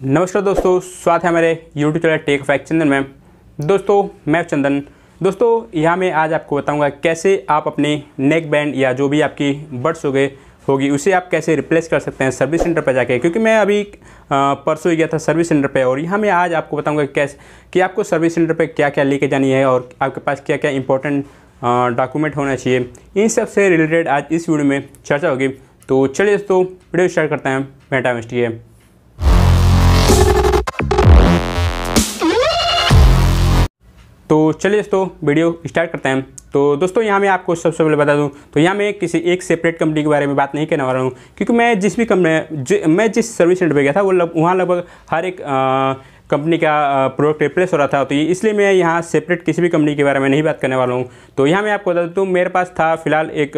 नमस्कार दोस्तों, स्वागत है हमारे YouTube channel tech fact Chandan में। दोस्तों, मैं चंदन। दोस्तों, यहाँ मैं आज आपको बताऊँगा कैसे आप अपने नेक बैंड या जो भी आपकी बड्स हो गए, होगी, उसे आप कैसे रिप्लेस कर सकते हैं सर्विस सेंटर पर जाके। क्योंकि मैं अभी परसों गया था सर्विस सेंटर पे और यहाँ मैं आज आपको बताऊँगा कैसे, कि आपको सर्विस सेंटर पे क्या क्या लेके जानी है और आपके पास क्या क्या इंपॉर्टेंट डॉक्यूमेंट होना चाहिए। इन सबसे रिलेटेड आज इस वीडियो में चर्चा होगी। तो चलिए दोस्तों वीडियो स्टार्ट करते हैं। मैं टाइम है तो चलिए दोस्तों वीडियो स्टार्ट करते हैं। तो दोस्तों यहाँ मैं आपको सबसे पहले बता दूँ तो यहाँ मैं किसी एक सेपरेट कंपनी के बारे में बात नहीं करने वाला हूँ क्योंकि मैं जिस भी कंपनी मैं जिस सर्विस सेंटर पर गया था वो लग, वहाँ लगभग हर एक कंपनी का प्रोडक्ट रिप्लेस हो रहा था तो इसलिए मैं यहाँ सेपरेट किसी भी कंपनी के बारे में नहीं बात करने वाला हूँ। तो यहाँ मैं आपको बता दूँ मेरे पास था फ़िलहाल एक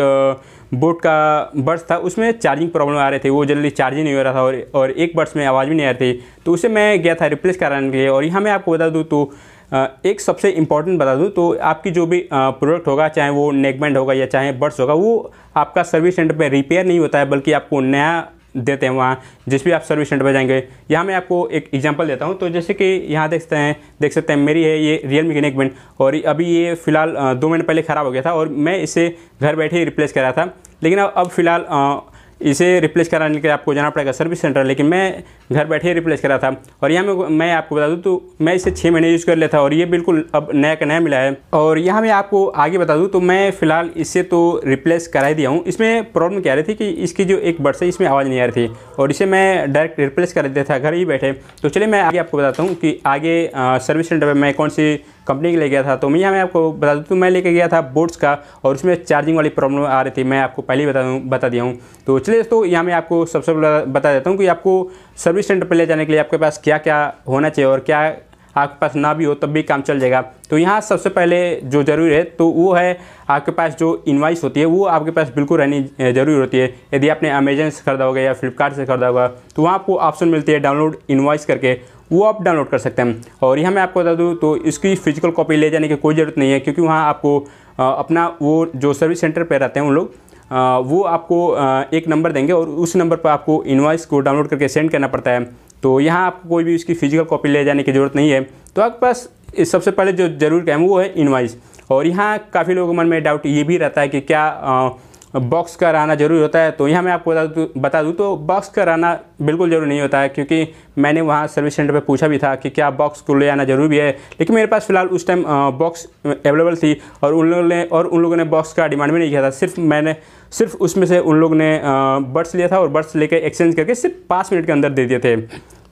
बोट का बर्ड्स था उसमें चार्जिंग प्रॉब्लम आ रहे थे वो जल्दी चार्जिंग नहीं हो रहा था और एक बर्ड्स में आवाज़ भी नहीं आ रही थी तो उसे मैं गया था रिप्लेस कराने के लिए और यहाँ मैं आपको बता दूँ तो एक सबसे इंपॉर्टेंट बता दूँ तो आपकी जो भी प्रोडक्ट होगा, चाहे वो नेकबैंड होगा या चाहे बर्ड्स होगा, वो आपका सर्विस सेंटर पे रिपेयर नहीं होता है, बल्कि आपको नया देते हैं वहाँ, जिस भी आप सर्विस सेंटर पर जाएँगे। यहाँ मैं आपको एक एग्जांपल देता हूँ। तो जैसे कि यहाँ देख सकते हैं, देख सकते हैं, मेरी है ये रियल मी की नेकबैंड और अभी ये फ़िलहाल दो महीने पहले ख़राब हो गया था, और मैं इसे घर बैठे ही रिप्लेस करा था। लेकिन अब फ़िलहाल इसे रिप्लेस कराने के लिए आपको जाना पड़ेगा सर्विस सेंटर लेकिन मैं घर बैठे रिप्लेस करा था। और यहाँ में आपको बता दूँ तो मैं इसे छः महीने यूज़ कर लेता और ये बिल्कुल अब नया का नया मिला है। और यहाँ मैं आपको आगे बता दूँ तो मैं फ़िलहाल इससे तो रिप्लेस करा ही दिया हूँ। इसमें प्रॉब्लम क्या रही थी कि इसकी जो एक बर्ड्स है इसमें आवाज़ नहीं आ रही थी और इसे मैं डायरेक्ट रिप्लेस कर दिया था, घर ही बैठे। तो चलिए मैं आगे आपको बताता हूँ कि आगे सर्विस सेंटर पर मैं कौन सी कंपनी के ले गया था। तो मैं यहाँ मैं आपको बता दूँ तो मैं लेके गया था बोट्स का और उसमें चार्जिंग वाली प्रॉब्लम आ रही थी। मैं आपको पहले ही बता दूँ बता दिया हूँ। तो चलिए दोस्तों, यहाँ मैं आपको सबसे बता देता हूँ कि आपको सर्विस सेंटर पर ले जाने के लिए आपके पास क्या क्या होना चाहिए और क्या आपके पास ना भी हो, तब भी काम चल जाएगा। तो यहाँ सबसे पहले जो ज़रूरी है तो वो है आपके पास जो इन्वाइस होती है, वो आपके पास बिल्कुल रहनी ज़रूरी होती है। यदि आपने अमेजन से खरीदा होगा या फ्लिपकार्ट से खरीदा होगा तो वहाँ आपको ऑप्शन मिलती है डाउनलोड इन्वाइस करके। वो आप डाउनलोड कर सकते हैं। और यहाँ मैं आपको बता दूँ तो इसकी फ़िज़िकल कॉपी ले जाने की कोई ज़रूरत नहीं है, क्योंकि वहाँ आपको अपना वो जो सर्विस सेंटर पर रहते हैं उन लोग वो आपको एक नंबर देंगे और उस नंबर पर आपको इन्वाइस को डाउनलोड करके सेंड करना पड़ता है। तो यहाँ आपको कोई भी उसकी फ़िज़िकल कॉपी ले जाने की ज़रूरत नहीं है। तो आपके पास सबसे पहले जो ज़रूर कहें वो है इन्वाइस और यहाँ काफ़ी लोगों के मन में डाउट ये भी रहता है कि क्या बॉक्स का रहना ज़रूरी होता है। तो यहाँ मैं आपको बता दूँ बता दूँ तो बॉक्स का रहना बिल्कुल ज़रूरी नहीं होता है, क्योंकि मैंने वहाँ सर्विस सेंटर पे पूछा भी था कि क्या बॉक्स को ले आना ज़रूरी है। लेकिन मेरे पास फ़िलहाल उस टाइम बॉक्स अवेलेबल थी और उन लोगों ने, और उन लोगों ने बॉक्स का डिमांड भी नहीं किया था। सिर्फ़ मैंने, सिर्फ़ उसमें से उन लोग ने बर्ड्स लिया था और बर्ड्स लेकर एक्सचेंज करके सिर्फ़ पाँच मिनट के अंदर दे दिए थे।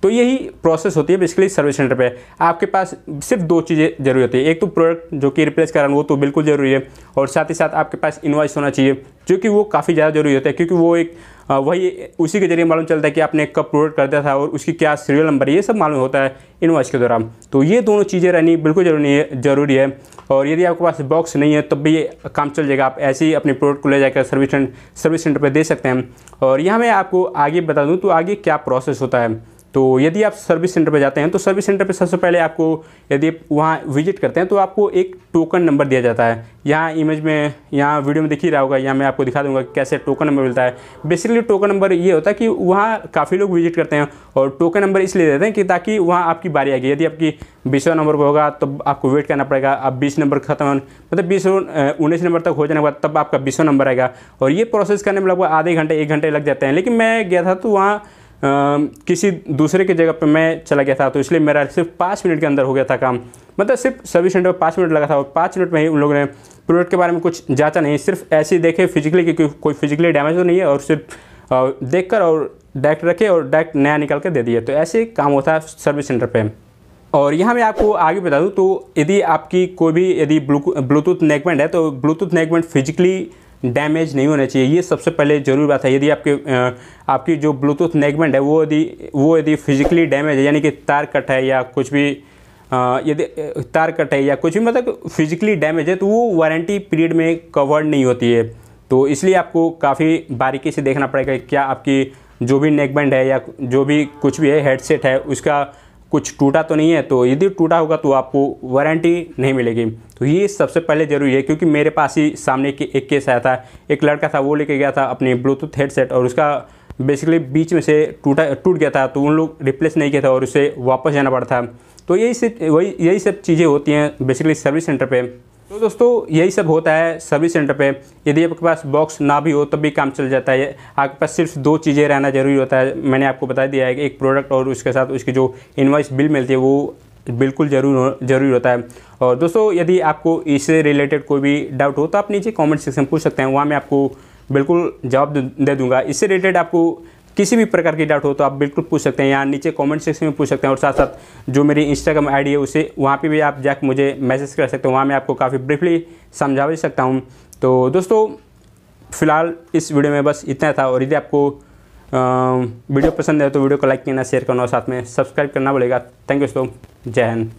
तो यही प्रोसेस होती है बेसिकली सर्विस सेंटर पे। आपके पास सिर्फ़ दो चीज़ें ज़रूरी होती है। एक तो प्रोडक्ट जो कि रिप्लेस कराना, वो तो बिल्कुल ज़रूरी है। और साथ ही साथ आपके पास इन्वाइस होना चाहिए, जो कि वो काफ़ी ज़्यादा ज़रूरी होता है, क्योंकि वो एक वही उसी के ज़रिए मालूम चलता है कि आपने कब प्रोडक्ट कर दिया था और उसकी क्या सीरियल नंबर ये सब मालूम होता है इन्वाइस के दौरान। तो ये दोनों चीज़ें रहनी बिल्कुल ज़रूरी है, ज़रूरी है। और यदि आपके पास बॉक्स नहीं है, तब भी ये काम चल जाएगा। आप ऐसे ही अपने प्रोडक्ट को ले जाकर सर्विस सर्विस सेंटर पर दे सकते हैं। और यहाँ मैं आपको आगे बता दूँ तो आगे क्या प्रोसेस होता है? तो यदि आप सर्विस सेंटर पर जाते हैं तो सर्विस सेंटर पर सबसे पहले आपको यदि वहाँ विज़िट करते हैं तो आपको एक टोकन नंबर दिया जाता है। यहाँ इमेज में, यहाँ वीडियो में दिख ही रहा होगा, यहाँ मैं आपको दिखा दूँगा कि कैसे टोकन नंबर मिलता है। बेसिकली टोकन नंबर ये होता है कि वहाँ काफ़ी लोग विज़िट करते हैं, और टोकन नंबर इसलिए देते हैं कि ताकि वहाँ आपकी बारी आएगी। यदि आपकी बीसवें नंबर पर होगा तो आपको वेट करना पड़ेगा। आप बीस नंबर खत्म मतलब बीस उन्नीस नंबर तक हो जाने के बाद तब आपका बीसवें नंबर आएगा। और ये प्रोसेस करने में लगभग आधे घंटे, एक घंटे लग जाते हैं। लेकिन मैं गया था तो वहाँ किसी दूसरे की जगह पे मैं चला गया था तो इसलिए मेरा सिर्फ़ पाँच मिनट के अंदर हो गया था काम। मतलब सिर्फ़ सर्विस सेंटर में पाँच मिनट लगा था और पाँच मिनट में ही उन लोगों ने प्रोडक्ट के बारे में कुछ जांचा नहीं। सिर्फ़ ऐसे ही देखे फिजिकली कि कोई फिजिकली डैमेज तो नहीं है और सिर्फ़ देख कर और डायरेक्ट रखे और डायरेक्ट नया निकाल कर दे दिए तो ऐसे काम होता है सर्विस सेंटर पर और यहाँ मैं आपको आगे बता दूँ तो यदि आपकी कोई भी यदि ब्लूटूथ नेकबैंड है तो ब्लूटूथ नेकबैंड फिजिकली डैमेज नहीं होना चाहिए। ये सबसे पहले ज़रूरी बात है। यदि आपके आपकी जो ब्लूटूथ नेगमेंट है, वो यदि वो यदि फिजिकली डैमेज है, यानी कि तार कट है या कुछ भी यदि तार कट है या कुछ भी मतलब फिजिकली डैमेज है तो वो वारंटी पीरियड में कवर्ड नहीं होती है। तो इसलिए आपको काफ़ी बारीकी से देखना पड़ेगा क्या आपकी जो भी नेकबैंड है या जो भी कुछ भी है हेडसेट है, उसका कुछ टूटा तो नहीं है तो यदि टूटा होगा तो आपको वारंटी नहीं मिलेगी। तो ये सबसे पहले ज़रूरी है, क्योंकि मेरे पास ही सामने के एक केस आया था, एक लड़का था, वो लेके गया था अपने ब्लूटूथ हेडसेट और उसका बेसिकली बीच में से टूटा, टूट गया था तो उन लोग रिप्लेस नहीं किया था और उसे वापस जाना पड़ता था। तो यही से, वही, यही सब चीज़ें होती हैं बेसिकली सर्विस सेंटर पे। तो दोस्तों, यही सब होता है सर्विस सेंटर पे। यदि आपके पास बॉक्स ना भी हो, तब भी काम चल जाता है। आपके पास सिर्फ़ दो चीज़ें रहना ज़रूरी होता है। मैंने आपको बता दिया है कि एक प्रोडक्ट और उसके साथ उसकी जो इन्वाइस बिल मिलती है, वो बिल्कुल ज़रूर ज़रूरी होता है। और दोस्तों, यदि आपको इससे रिलेटेड कोई भी डाउट हो तो आप नीचे कॉमेंट सेक्शन पूछ सकते हैं। वहाँ मैं आपको बिल्कुल जवाब दे दूँगा। इससे रिलेटेड आपको किसी भी प्रकार की डाउट हो तो आप बिल्कुल पूछ सकते हैं यहाँ नीचे कमेंट सेक्शन में पूछ सकते हैं और साथ साथ जो मेरी इंस्टाग्राम आईडी है उसे वहाँ पे भी आप जाकर मुझे मैसेज कर सकते हो। वहाँ मैं आपको काफ़ी ब्रीफली समझा भी सकता हूँ। तो दोस्तों, फ़िलहाल इस वीडियो में बस इतना था और यदि आपको वीडियो पसंद है तो वीडियो को लाइक करना शेयर करना और साथ में सब्सक्राइब करना बोलेगा थैंक यू दोस्तों। जय हिंद।